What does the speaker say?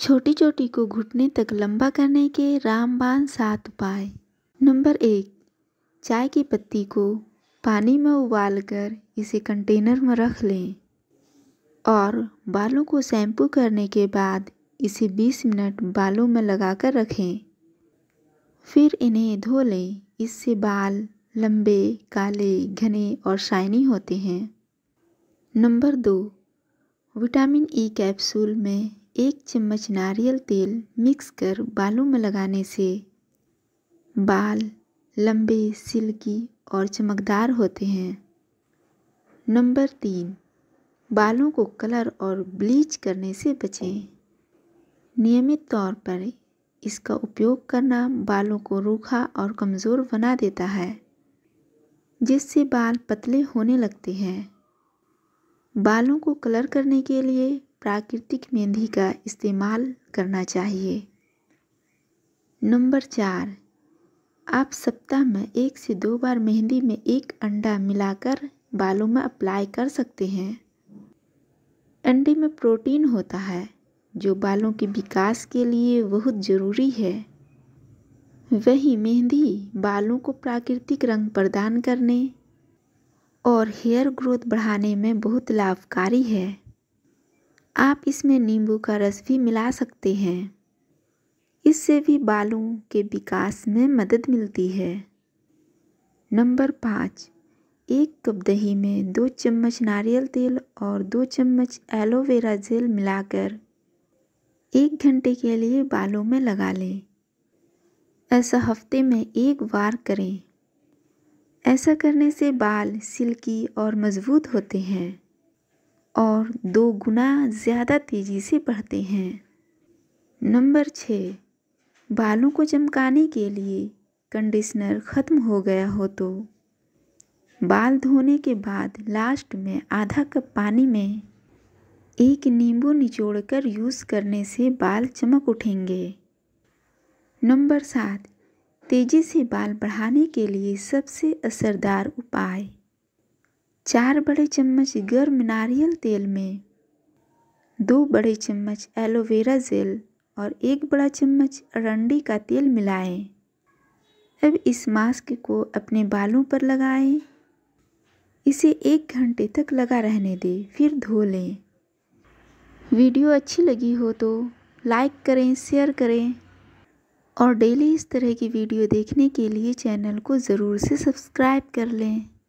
छोटी चोटी को घुटने तक लंबा करने के रामबाण सात उपाय नंबर एक, चाय की पत्ती को पानी में उबालकर इसे कंटेनर में रख लें और बालों को शैम्पू करने के बाद इसे 20 मिनट बालों में लगाकर रखें। फिर इन्हें धो लें। इससे बाल लंबे, काले, घने और शाइनी होते हैं। नंबर दो, विटामिन ई कैप्सूल में एक चम्मच नारियल तेल मिक्स कर बालों में लगाने से बाल लंबे, सिल्की और चमकदार होते हैं। नंबर तीन, बालों को कलर और ब्लीच करने से बचें। नियमित तौर पर इसका उपयोग करना बालों को रूखा और कमज़ोर बना देता है, जिससे बाल पतले होने लगते हैं। बालों को कलर करने के लिए प्राकृतिक मेहंदी का इस्तेमाल करना चाहिए। नंबर चार, आप सप्ताह में एक से दो बार मेहंदी में एक अंडा मिलाकर बालों में अप्लाई कर सकते हैं। अंडे में प्रोटीन होता है, जो बालों के विकास के लिए बहुत ज़रूरी है। वही मेहंदी बालों को प्राकृतिक रंग प्रदान करने और हेयर ग्रोथ बढ़ाने में बहुत लाभकारी है। आप इसमें नींबू का रस भी मिला सकते हैं। इससे भी बालों के विकास में मदद मिलती है। नंबर पाँच, एक कप दही में दो चम्मच नारियल तेल और दो चम्मच एलोवेरा जेल मिलाकर एक घंटे के लिए बालों में लगा लें। ऐसा हफ़्ते में एक बार करें। ऐसा करने से बाल सिल्की और मज़बूत होते हैं। और दो गुना ज़्यादा तेज़ी से बढ़ते हैं। नंबर छः, बालों को चमकाने के लिए कंडीशनर ख़त्म हो गया हो तो। बाल धोने के बाद लास्ट में आधा कप पानी में एक नींबू निचोड़कर यूज़ करने से बाल चमक उठेंगे। नंबर सात, तेज़ी से बाल बढ़ाने के लिए सबसे असरदार उपाय। चार बड़े चम्मच गर्म नारियल तेल में, दो बड़े चम्मच एलोवेरा जेल और एक बड़ा चम्मच अरंडी का तेल मिलाएँ। अब इस मास्क को अपने बालों पर लगाएँ। इसे एक घंटे तक लगा रहने दें, फिर धो लें वीडियो अच्छी लगी हो तो लाइक करें शेयर करें और डेली इस तरह की वीडियो देखने के लिए चैनल को ज़रूर से सब्सक्राइब कर लें